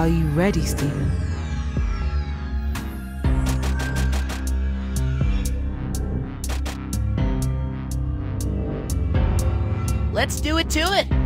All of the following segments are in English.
Are you ready, Steven? Let's do it to it!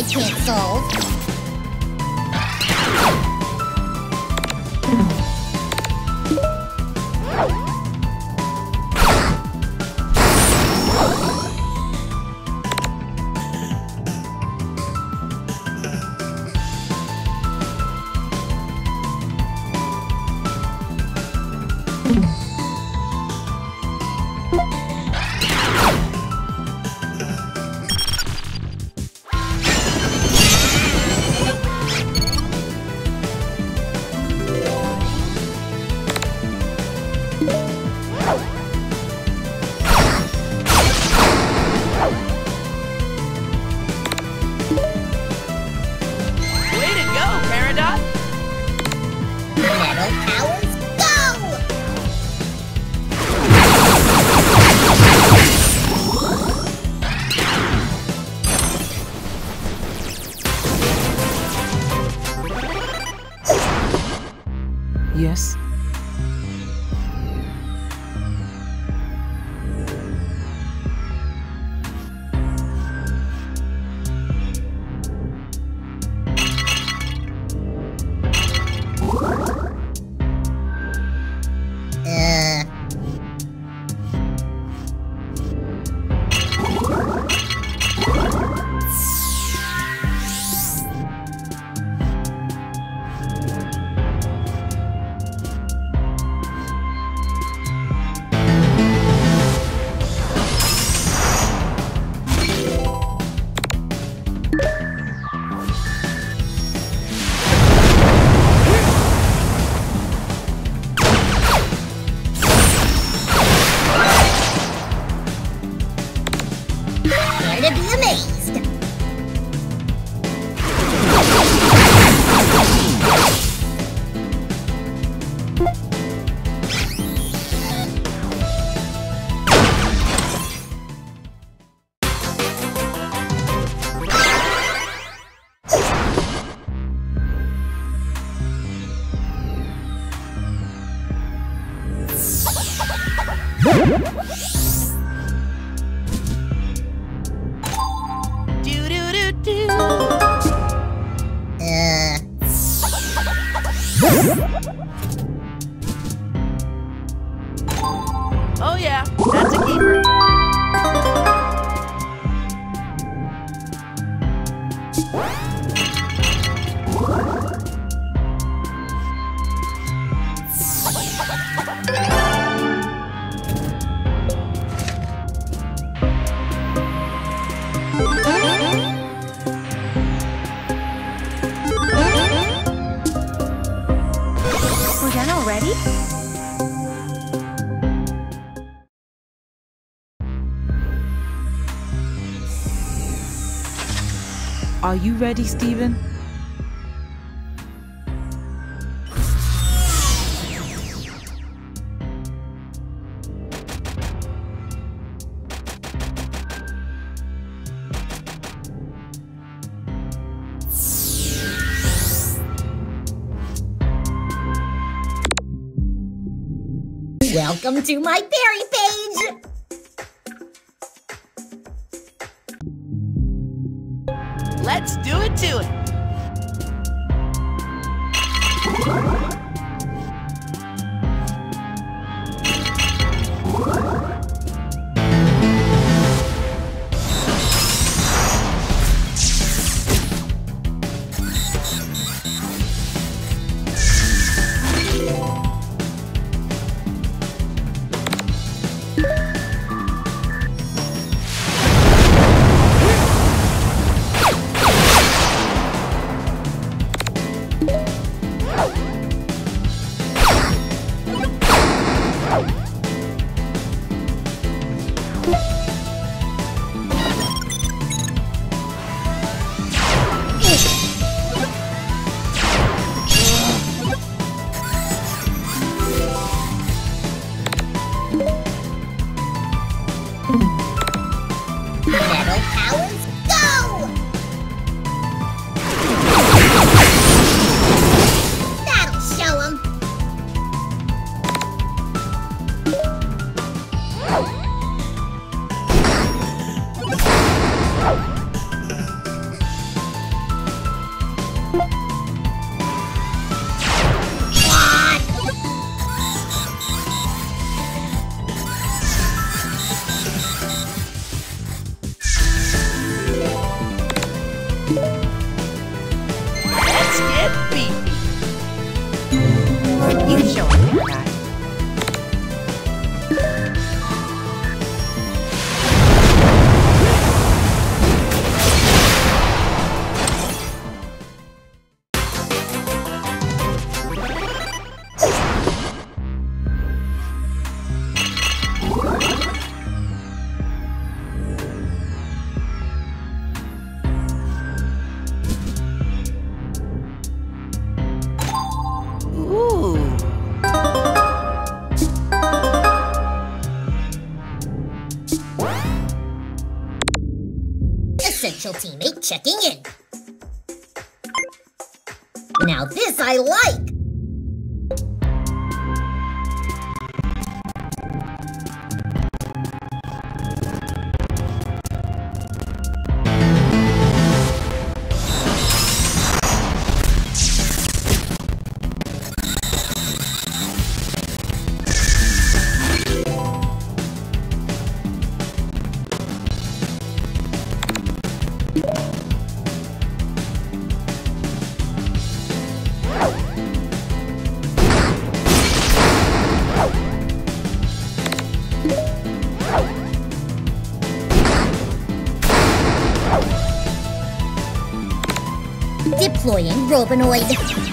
I can't solve. Woo! ready, Steven? Welcome to my fairy pit! Robonoid.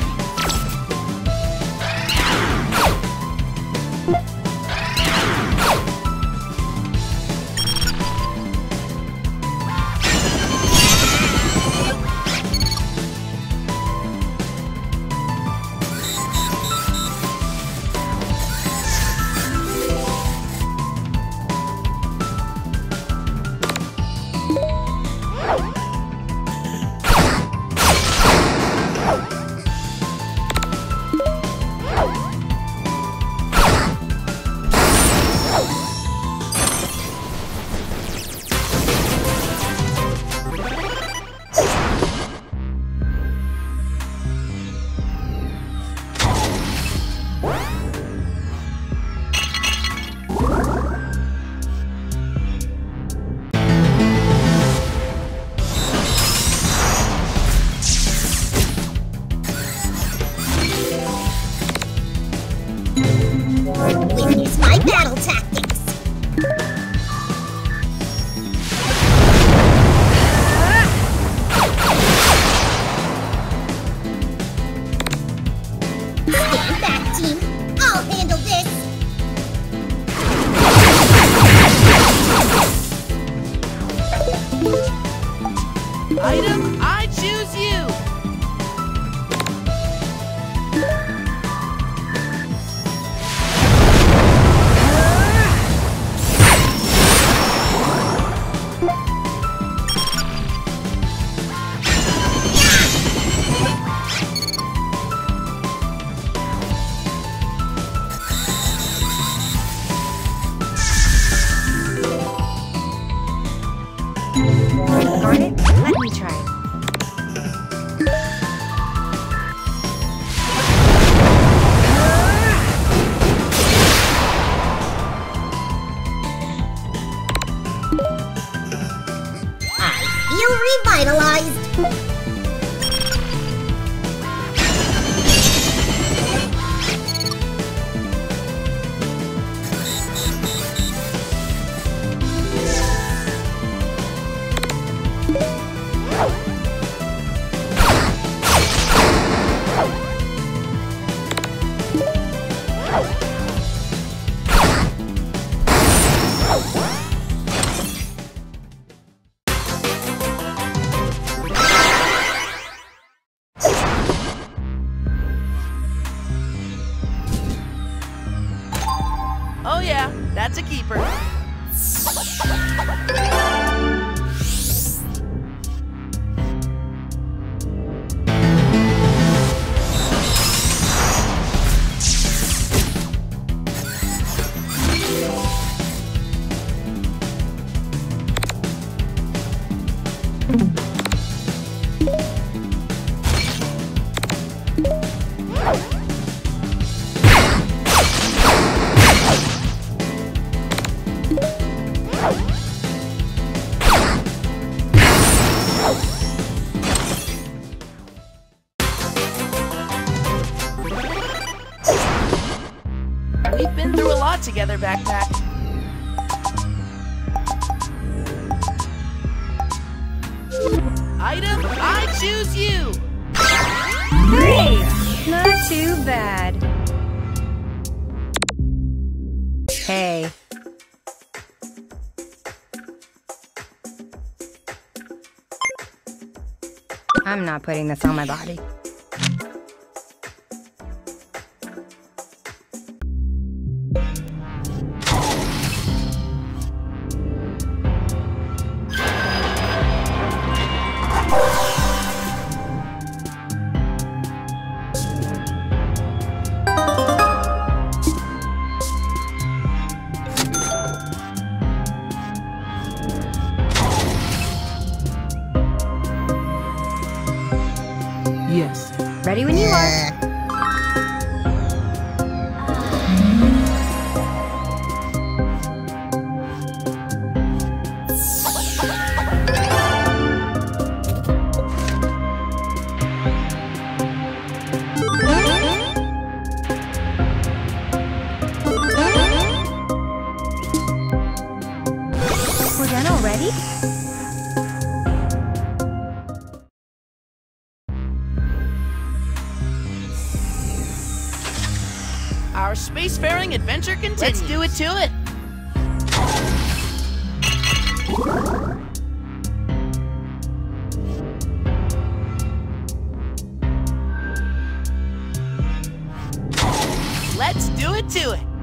وفرينا سامد علي Yes. Ready when you are. To it.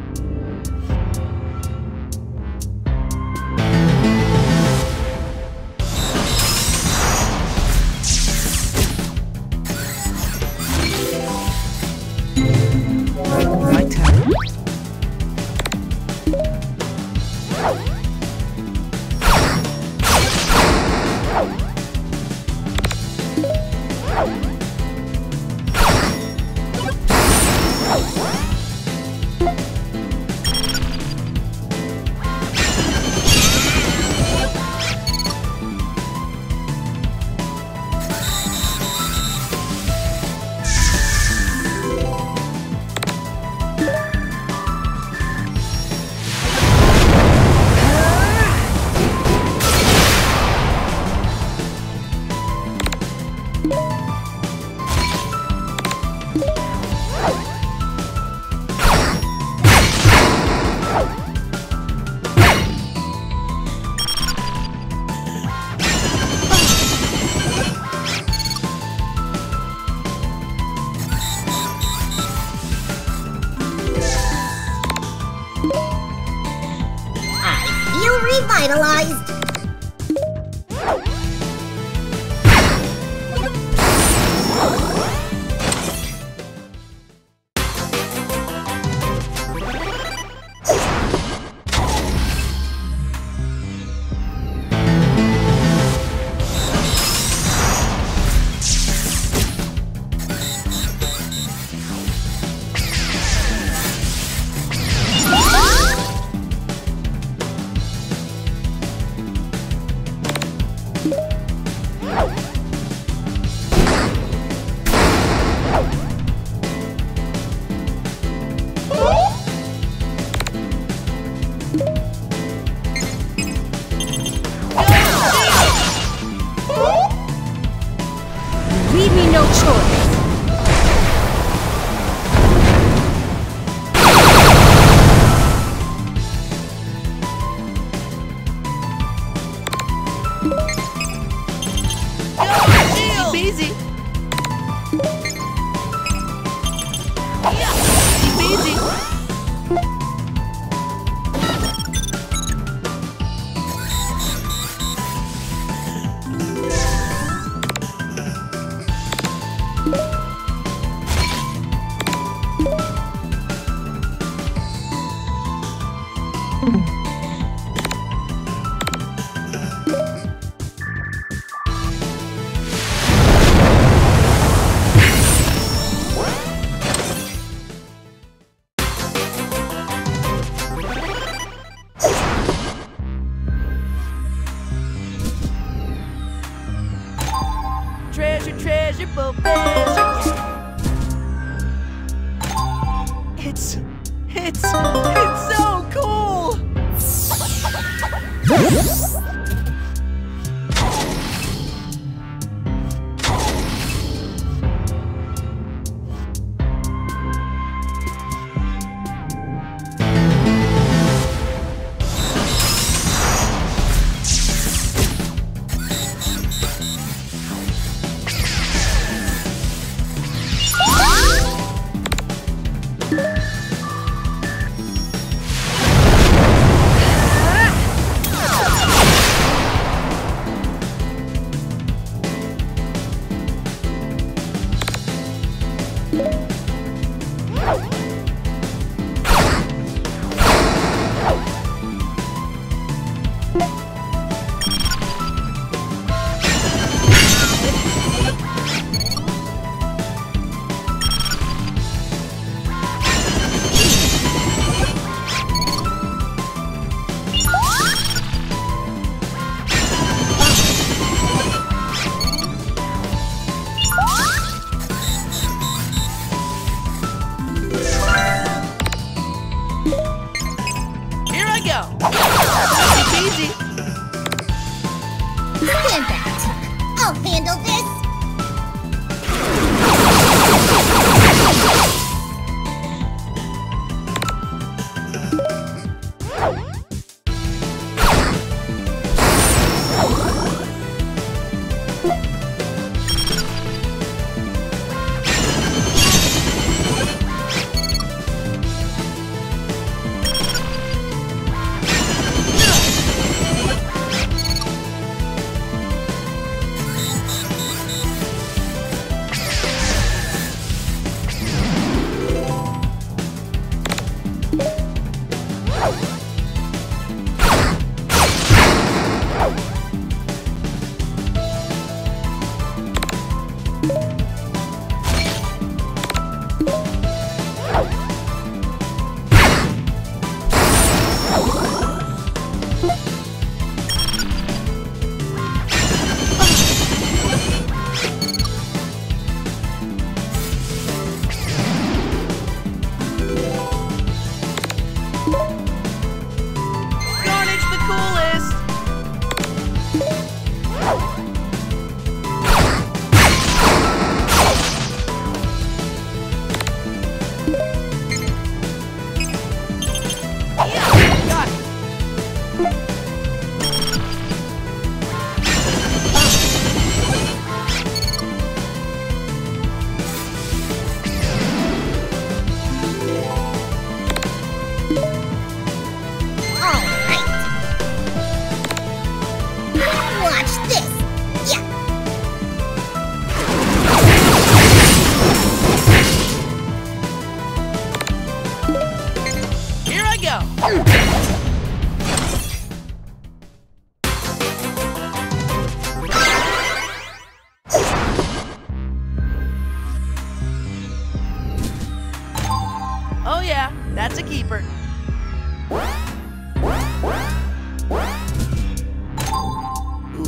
Oh yeah, that's a keeper.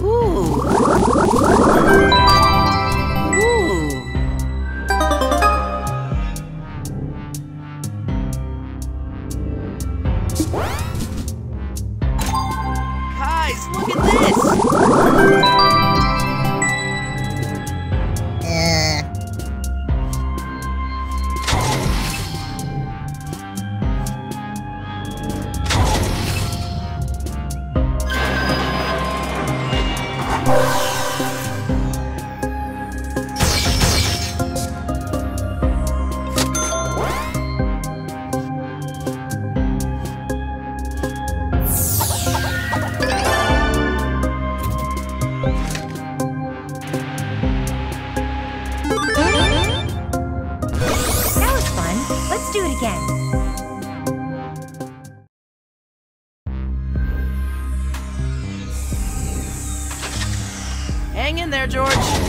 Ooh. That was fun. Let's do it again. Hang in there, George.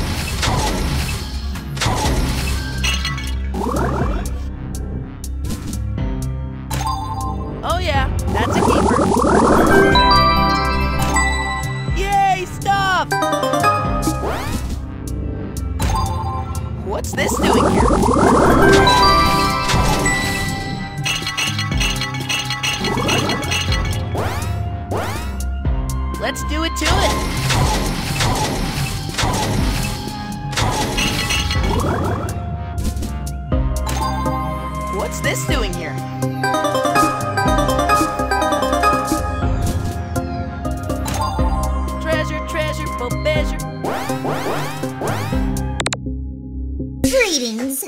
Greetings.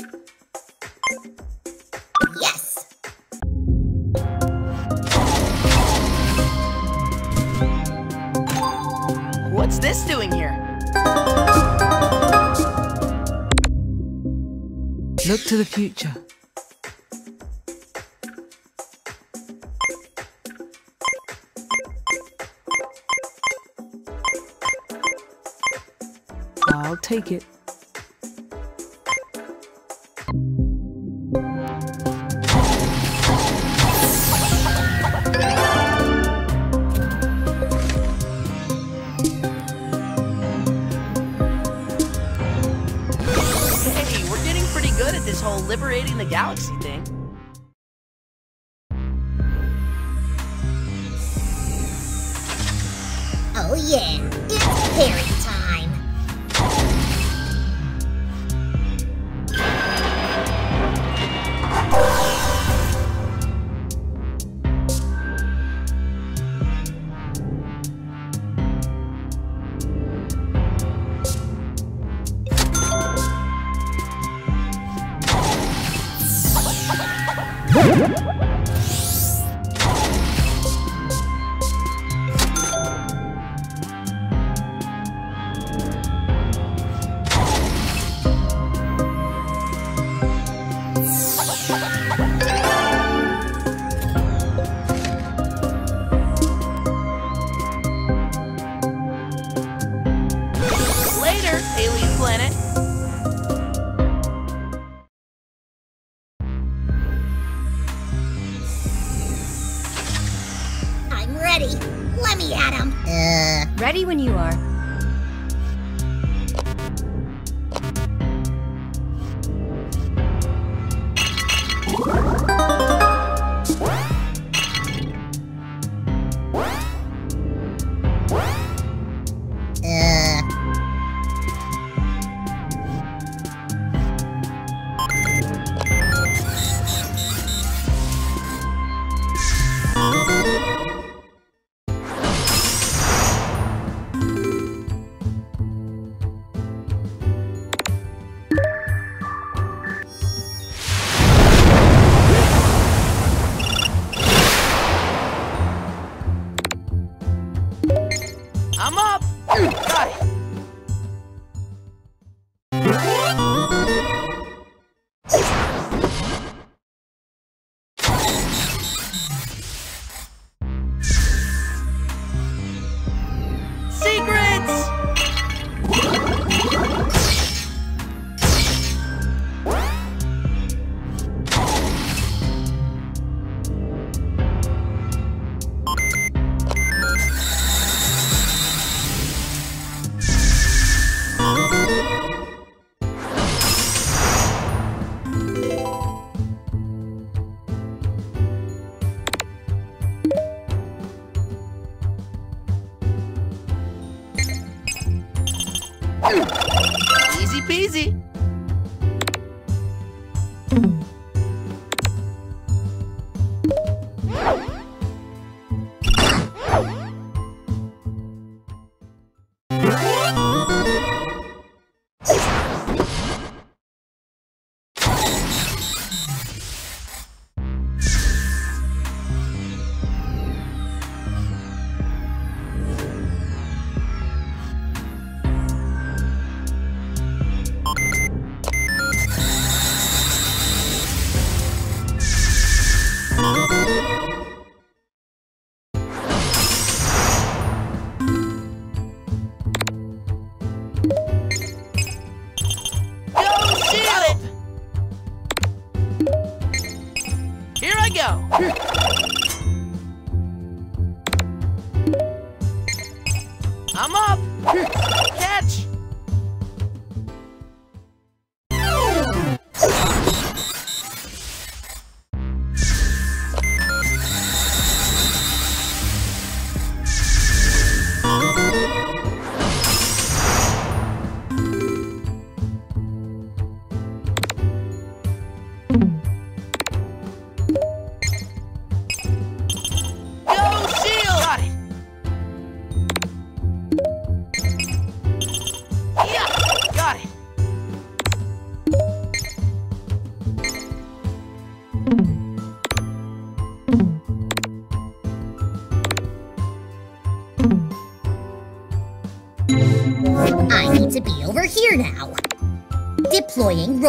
Yes. What's this doing here? Look to the future. I'll take it. Ready when you are.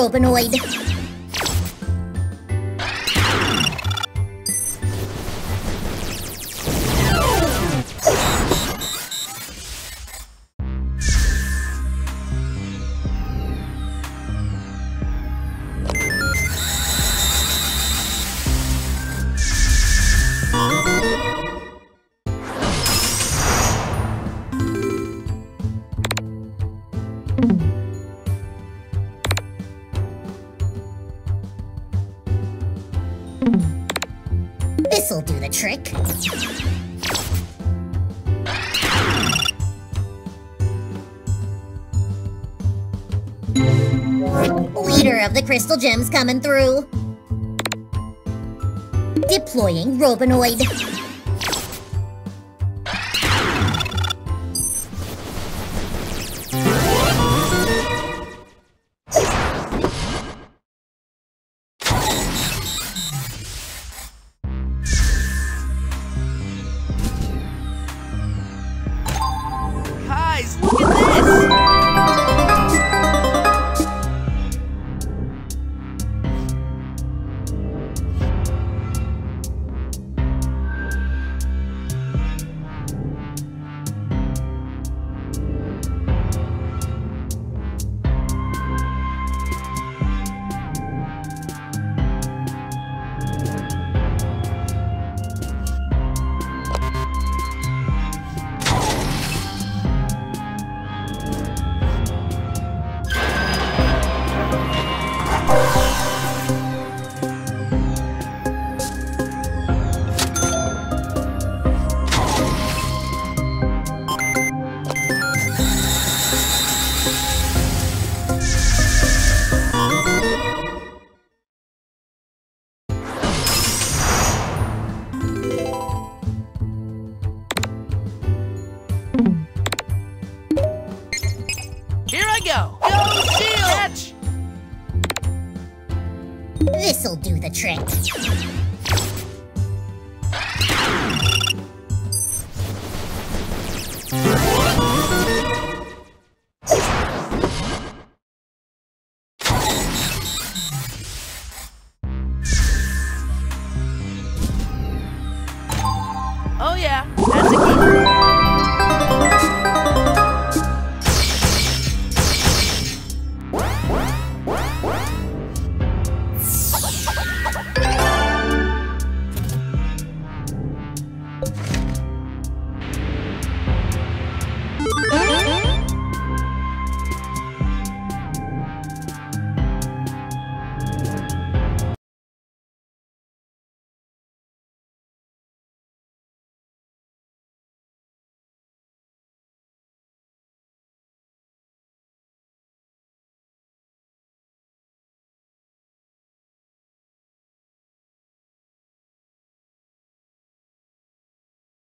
Robonoid. This'll do the trick. Leader of the Crystal Gems coming through. Deploying Robonoid.